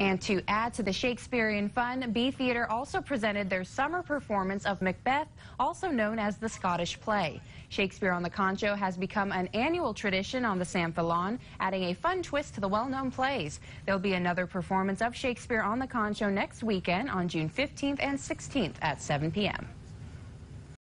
And to add to the Shakespearean fun, Be Theatre also presented their summer performance of Macbeth, also known as the Scottish play. Shakespeare on the Concho has become an annual tradition on the SAMFA lawn, adding a fun twist to the well-known plays. There'll be another performance of Shakespeare on the Concho next weekend on June 15th and 16th at 7 p.m.